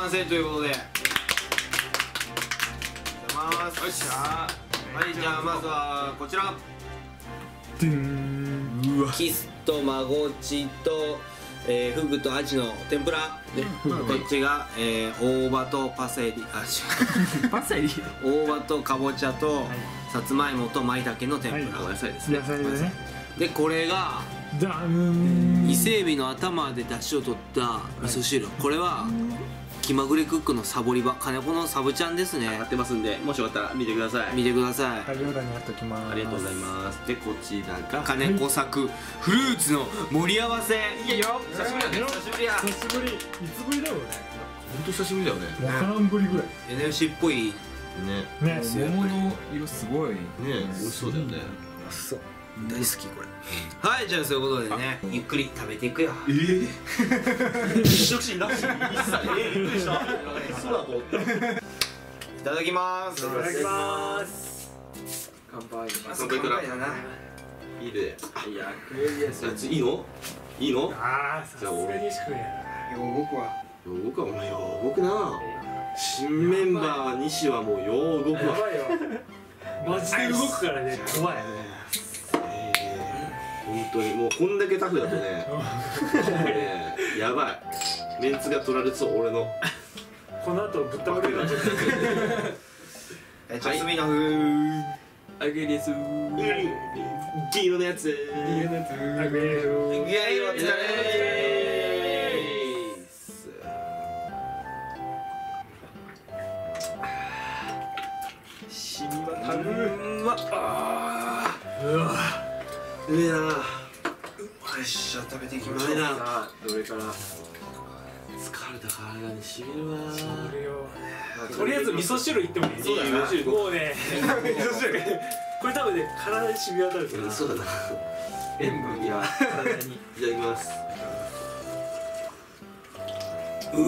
はい完成ということで。よっしゃはいじゃあまずはこちら。キスとマゴチと、えー、フグとアジの天ぷら。で、こっちが、えー、大葉とパセリ。あ違 パセリ？う大葉とかぼちゃと、さつまいもと舞茸の天ぷら、はい。お野菜ですね。野菜でね。でこれが伊勢海老の頭で出汁を取った味噌汁、これは気まぐれクックのサボり場。金子のサブちゃんですね。やってますんでもしよかったら見てください。見てください。概要欄に貼っときます。ありがとうございます。でこちらが金子作フルーツの盛り合わせ。いいよ久しぶりやね。久しぶりや。久しぶり。いつぶりだろうね。本当久しぶりだよね。わからんぶりぐらい。NFC っぽい。ね。ね。桃の色すごい。ね。美味しそうだよね。そう大好きこれ。はいじゃあそういうことでねゆっくり食べていくよ。ええ一食しなし一切。えびっくりした。そうだと思ったいただきます。いただきます。乾杯乾杯だな。いいでいやクレイジーですあいいの？いいの？ああさすがにしくやよ僕は僕はお前よ。動くな新メンバー西はもうよ動くわ。マジで動くからね。怖いえー本当にもうこんだけタフだとねね やばい。メンツが取られそう俺の。この後ぶったまれるなちょっとえジャスミンの風あげです黄色のやつ。あげるイエイお疲れ。しみはたる。うまあうわうめえな。ーよっしゃ食べていきましょううまいなさあどれから。疲れた体にしみるわ。とりあえず味噌汁いってもいいそうだな。もうね。味噌汁。これ多分ね体に染み渡るうんそうだな。塩分が。体 にいただきます。う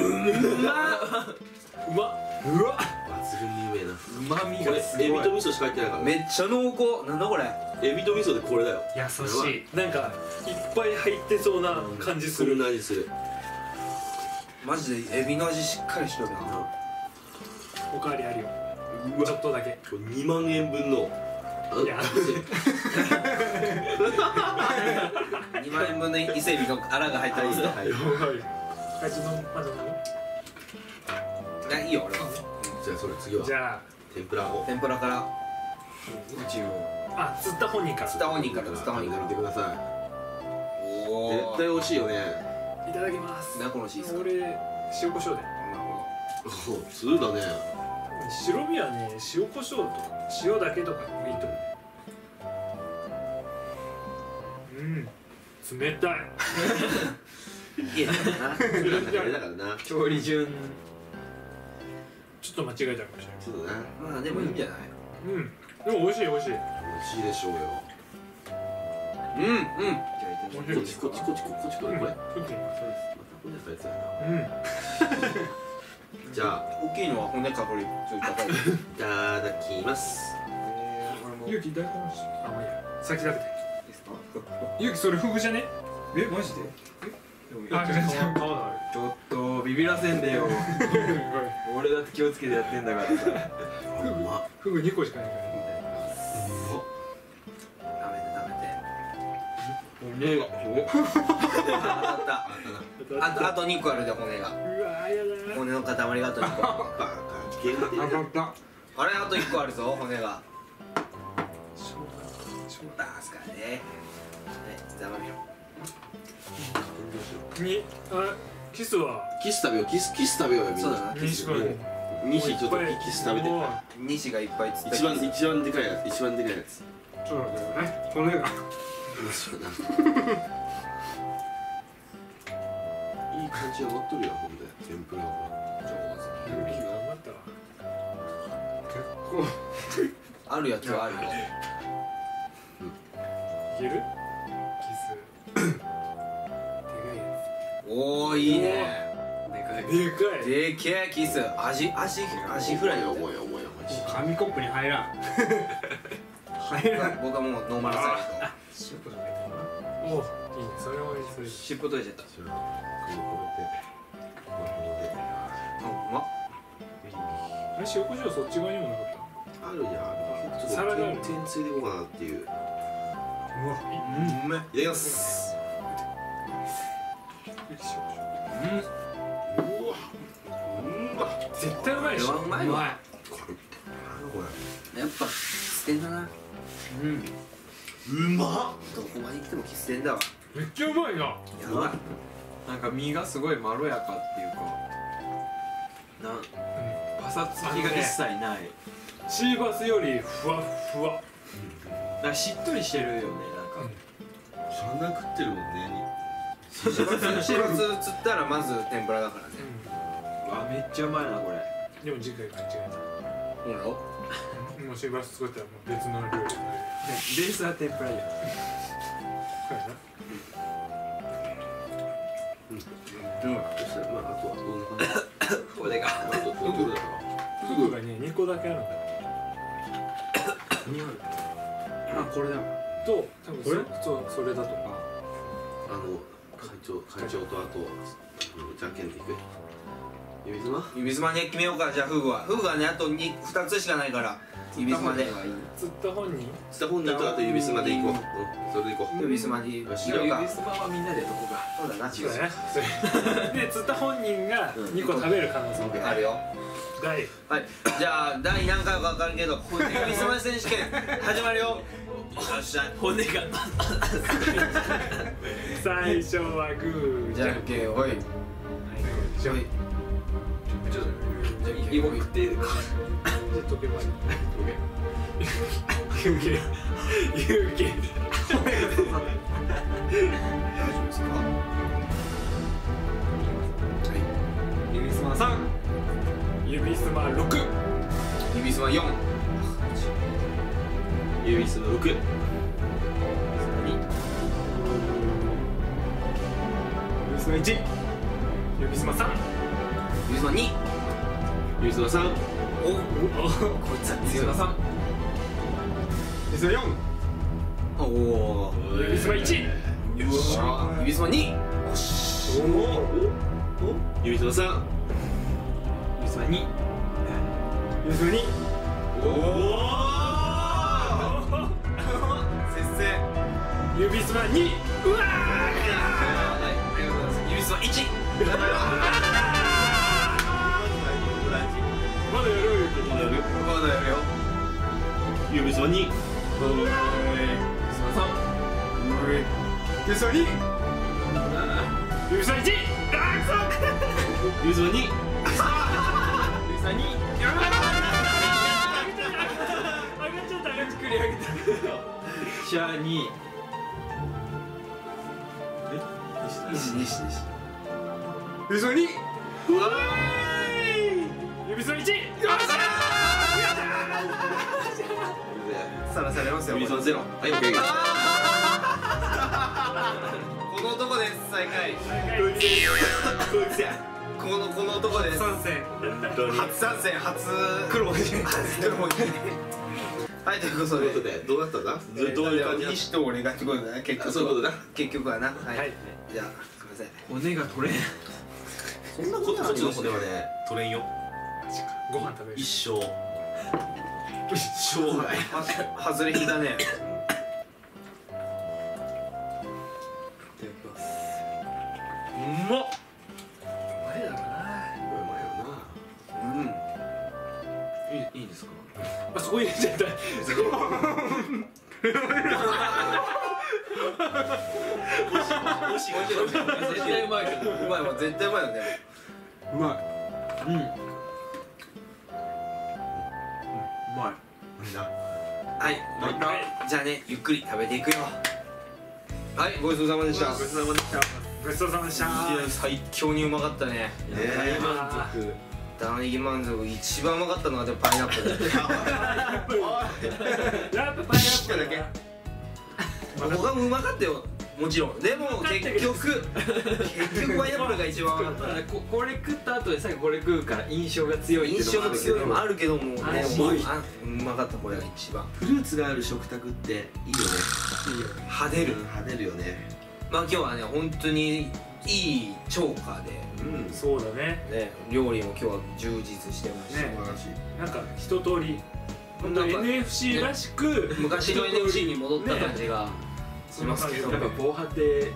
まっ。抜群にうめえな。うまみこれがすごい。エビと味噌しか入ってないから。めっちゃ濃厚。なんだこれエビと味噌でこれだよ。優しい。なんかいっぱい入ってそうな感じすそるんな味する。マジでエビの味しっかりしてるな。おかわりあるよ。ちょっとだけ。これ2万円分の。あいや。2万円分の伊勢海老のアラが入ってますよはい。やばい。あい。つのまだ飲むい。やい。い。よ俺はじゃあそれ次はじゃ天ぷらを天ぷらからうちをああ釣った本人から。釣った本人から釣った本人から見てくださおい絶対美味しいよね。いただきます。なこのシースか俺塩コショウでなるほお通だね。白身はね塩コショウと塩だけとかでもいいと思う。うん。冷たい。どいいやな。あれだからな。調理順。ちょっと間違えたかもしれない。そうだな。まあでもいいんじゃない？うんでも美味しい美味しい。美味しいでしょうよ。うんうん。こっちこっちこっちこっちこっちこれまたちょっとこんなやつやなうん。じゃあ大きいのは骨かぶりついたタイプいただきます。ゆうきいただきましあもういいや先食べて。ですかゆうきそれフグじゃね？えマジで？あ全然顔があちょっとビビらせんでよ。る俺だって気をつけてやってんだからさ。うまっ。フグ2個しかないから食べて食べて骨があ当たったあとあと2個あるで骨が。うわーやだ骨の塊があと2個。あれあと1個あるぞ骨が。しょうがしょうバースからね。はいざまみろがにあキスは？キス食べよう。キスキス食べようよみんな。そうだなにしかない西ちょっとキス食べて。西がいっぱい釣った一番一番でかいやつ一番でかいやつ。そうなんだよね。骨がそうだいい感じで持っと。るよほんで天ぷらは頑張ったわ結構あるやつはあるよいける？キス。でかおおいいねでかいいやつ。でかいでけえ。キス。味味味フライみたい重い重いマジ紙コップに入らん。入らん。な僕はもうノーマルサシュッとかけたなおいいねそれもいいそれいい尻尾取れちゃったそれをこれこれでこれであれ塩コショウそっち側にもなかっあるじゃん。ちょっとサラダ天ついでいこうかなっていういうたうわうめただきます塩コショウうわうん。わ絶対うまいでしょうまいわこれこやっぱ喫点だなうん。れうまっ。どこまで行っても喫点だわ。めっちゃうまいな。やばい。なんか身がすごいまろやかっていうかなんパサつきが一切ない。シーバスよりふわっふわ。なんかしっとりしてるよねなんか。そんな食ってるもんねしばつしばつ釣ったらまず天ぷらだからね。うわめっちゃうまいなこれ。でも次回間違えほらろたもうシーバス作ったらもう別の料理になるベースは天ぷらやそうやなそしたらまああとはどん。な感じこれがあとどうだフグがね2個だけあるん。だあこれだと多分これそうそれだとかあの会長会長とあとあのじゃん。けん。でいく指妻？指妻ね決めようか。じゃあフグは。フグはねあと 2, 2つしかないから。指妻で。釣った本人？した本人とあと指妻でいこう。うん。それでいこう。指妻でいよ。しようか。指すまはみんなでどこか。そうだなそうだね。で釣った本人が2個食べる可能性もある。よ。第はい。じゃあ第何回か分かるけど指妻選手権始まるよ。よっしゃ。骨が最初はグー。じゃんけんほい。じゃんほいち。ょっと芋食っていいかじゃあ溶けばいい湯気湯気大丈夫ですかはい指すまさん。指すま6指妻4指妻6指すま1指すま3指妻2指妻3おこいつは強い指すま3指すま4おお指すま1よっしゃ。指妻2指妻3指すま2指すま2おお先生。指すま2うわはい。ありがとうございます。指妻1だよ。よ指妻2指すま3指すま2指すま1あ指妻2指すま2ーくそ上がっちゃった。上がっちゃった。繰り上げたシャー2西西西指すま2指すま1さらされますよ。指妻0はい OK この男です最下位。こいつや。このこの男です。参戦初参戦初黒文字。初黒文字。はいということで。ということでどうだったんだどどういう感じ西と俺がってことだね。結局あそういうことだ。結局はな。はい、はい。じゃあすいません骨が取れん。そんなことこっちの骨はね取れんよ。ご飯食べる。一生一生涯は外れ引いたねうまっ前だろうなうまいよな。うん。いいいいですか？あそこ入れちゃった絶対うまいけどうまいわ。絶対うまいよねうまい。うんうまい。みんなはい、じゃあねゆっくり食べていくよ。はいごちそうさまでした。ごちそうさまでした。ごちそうさまでした。いや最強にうまかったね。ね大満足。大力満足。一番うまかったのはでもパイナップル。やっぱパイナップルだけ。他もうまかったよもちろん。でも結局結局パイナップルが一番うまかった。ここれ食った後で最後これ食うから印象が強いっていう印象も強いのもあるけどもねうまかったこれが一番。フルーツがある食卓っていいよね。派手る。派手るよね。まあ今日はね本当にいい超過で。うん。そうだね。ね料理も今日は充実してました、ね。素晴らしい。なんか一通り。本当なんか NFC らしく昔の NFC に戻った感じがしますけど、ねやっぱ防波堤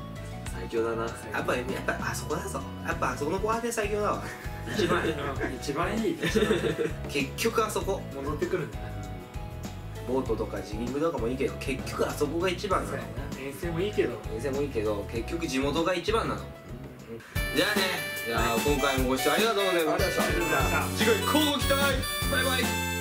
最強だな。やっぱりやっぱあそこだぞ。やっぱあそこの後半で最強だわ。一番一番いい結局あそこ。戻ってくるんだなボートとかジギングとかもいいけど結局あそこが一番なのそうやな遠征もいいけど。店もいいけど結局地元が一番なの、じゃあね。じゃあ今回もご視聴ありがとうございました。次回乞うご期待。バイバイ